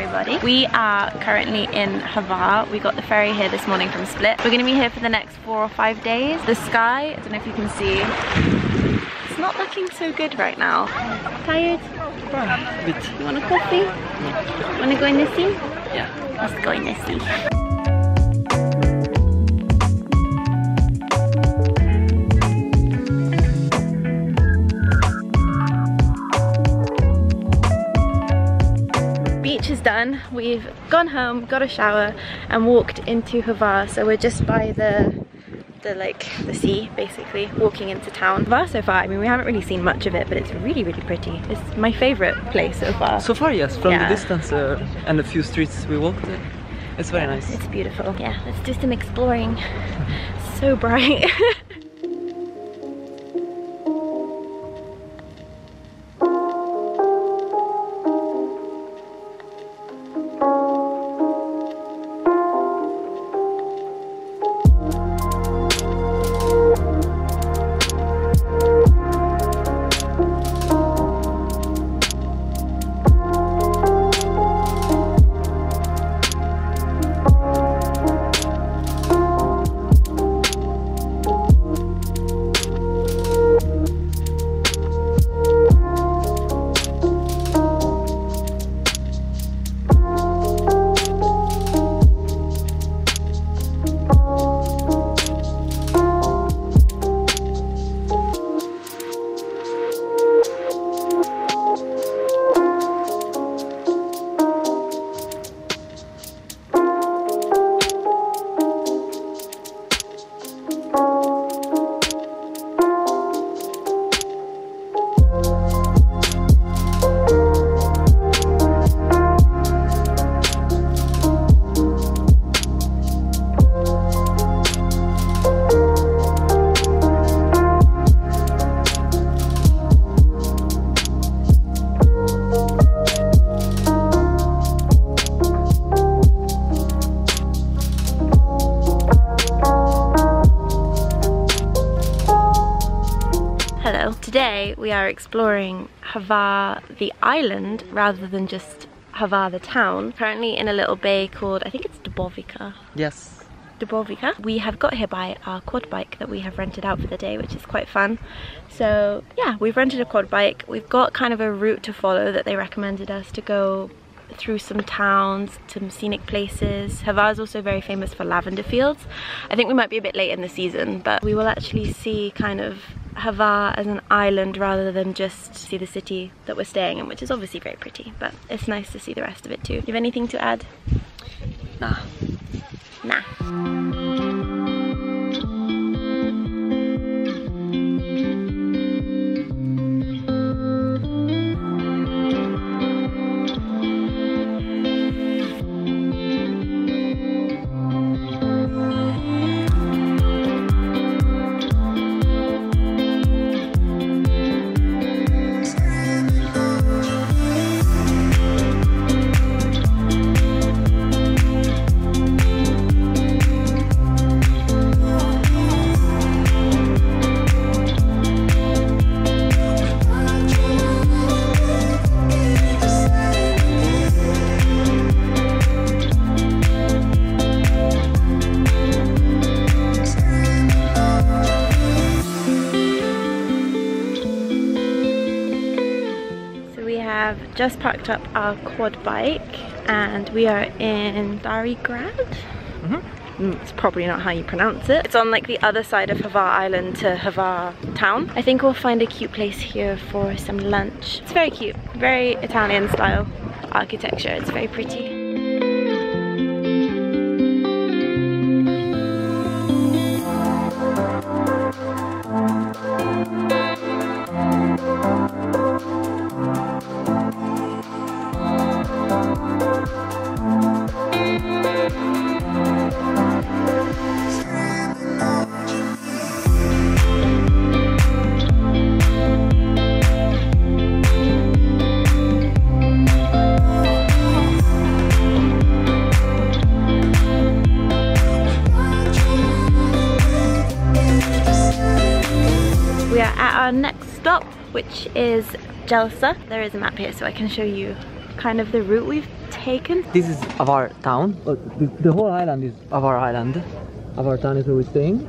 everybody. We are currently in Hvar. We got the ferry here this morning from Split. We're gonna be here for the next four or five days. The sky, I don't know if you can see, it's not looking so good right now. Tired? Bit. You want a coffee? Wanna go in the sea? Yeah. Let's go in the sea. Is done. We've gone home, got a shower and walked into Hvar. So we're just by the the like the sea basically walking into town Hvar so far I mean we haven't really seen much of it but it's really really pretty it's my favorite place so far So far, yes. From Yeah. the distance uh, and a few streets we walked, uh, it's very nice. It's beautiful. Yeah, let's do some exploring. so bright. Today we are exploring Hvar the island rather than just Hvar the town. Currently in a little bay called, I think it's Dubovica. Yes. Dubrovika. We have got here by our quad bike that we have rented out for the day, which is quite fun. So yeah, we've rented a quad bike. We've got kind of a route to follow that they recommended us to go through some towns, some scenic places. Hvar is also very famous for lavender fields. I think we might be a bit late in the season, but we will actually see kind of Hvar as an island rather than just see the city that we're staying in, which is obviously very pretty, but it's nice to see the rest of it too. You have anything to add? Nah. Nah. Just packed up our quad bike and we are in Starigrad. Mhm. Mm, It's probably not how you pronounce it. It's on like the other side of Hvar Island to Hvar town. I think we'll find a cute place here for some lunch. It's very cute, very Italian style architecture. It's very pretty. We are at our next stop, which is Jelsa. There is a map here so I can show you kind of the route we've taken. This is our town. Uh, the, whole island is our island. Our town is where we're staying.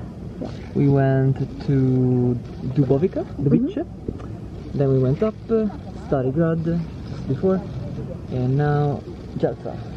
We went to Dubovica, the beach. Then we went up, uh, Starigrad just before, and now Jelsa.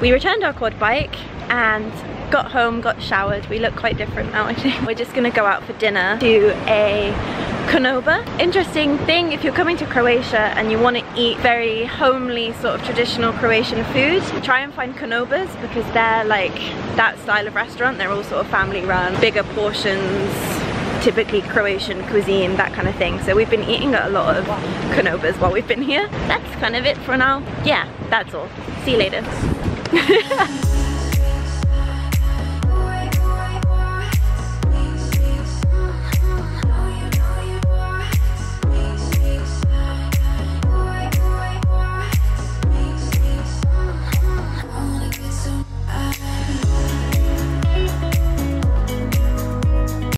We returned our quad bike and got home, got showered. We look quite different now, I think. We're just gonna go out for dinner to a Konoba. Interesting thing, if you're coming to Croatia and you want to eat very homely sort of traditional Croatian food, try and find Konobas because they're like that style of restaurant. They're all sort of family run, bigger portions, typically Croatian cuisine, that kind of thing. So we've been eating a lot of Konobas while we've been here. That's kind of it for now. Yeah, that's all. See you later. Yeah.